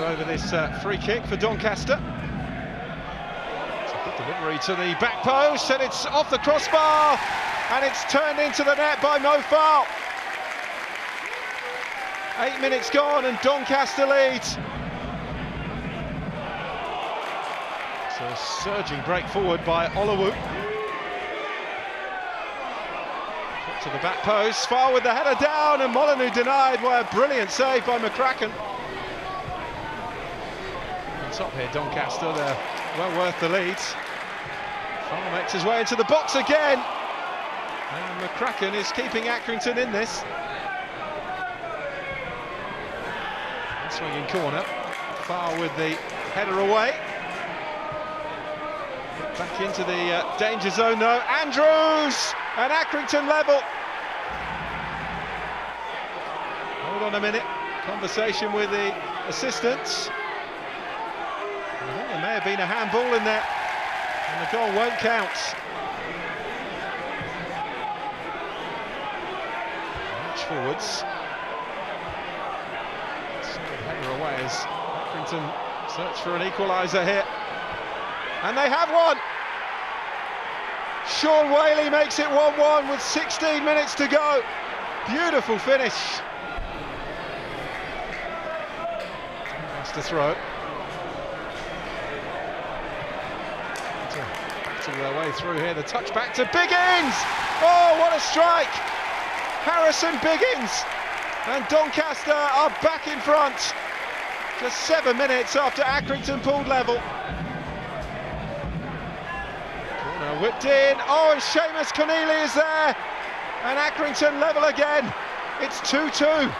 over this uh, free kick for Doncaster. Good delivery to the back post, and it's off the crossbar, and it's turned into the net by Mo Faal. Eight minutes gone, and Doncaster leads. So a surging break forward by Olowu. To the back post, Farl with the header down, and Molyneux denied by a brilliant save by McCracken. Top here, Doncaster, they're well worth the lead. Faal makes his way into the box again. And McCracken is keeping Accrington in this. Swinging corner. Far with the header away. Back into the uh, danger zone though. Andrews! And Accrington level. Hold on a minute. Conversation with the assistants. Think there may have been a handball in there. And the goal won't count. March forwards. Header away as Accrington search for an equaliser here. And they have one. Shaun Whalley makes it 1-1 with 16 minutes to go. Beautiful finish. Has to throw. Battle their way through here. The touch back to Biggins. Oh, what a strike! Harrison Biggins and Doncaster are back in front. Just seven minutes after Accrington pulled level. Corner whipped in. Oh, and Seamus Conneely is there. And Accrington level again. It's 2-2.